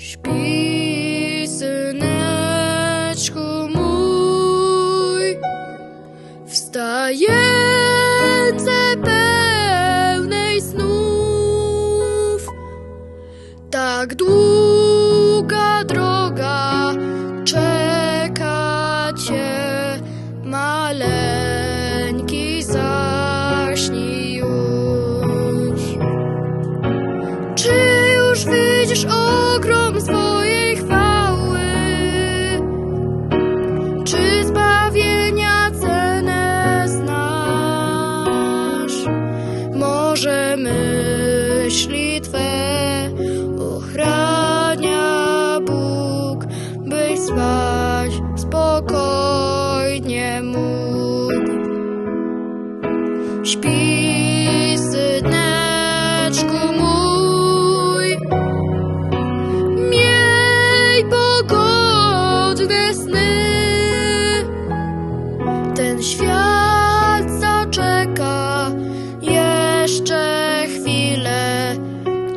Śpi, syneczku mój, wstające pełnej snów. Tak długa droga czeka cię, maleńki zaśnij już. Czy już widzisz ogrom gemisch lied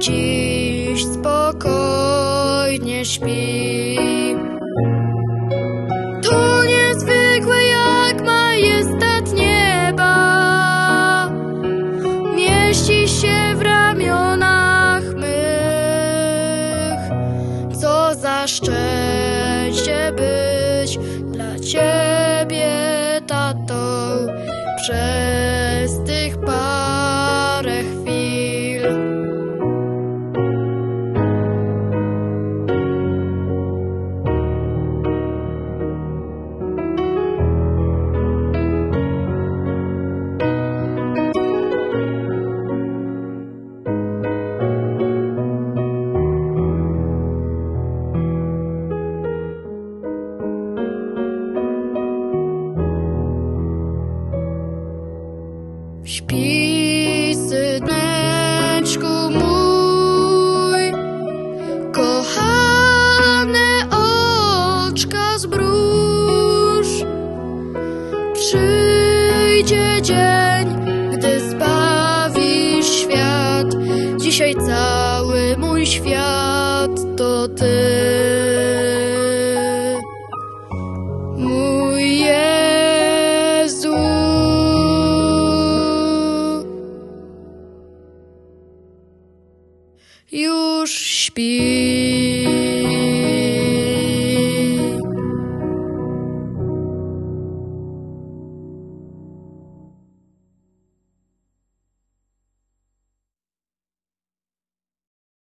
dziś spokojnie śpi. To niezwykłe jak majestat nieba Mieści się w ramionach mych Co za szczęście być dla Ciebie tatą Przez Śpi, syneczku mój, kochane oczka zbróż. Przyjdzie dzień, gdy zbawisz świat. Dzisiaj cały mój świat to Ty. już śpi.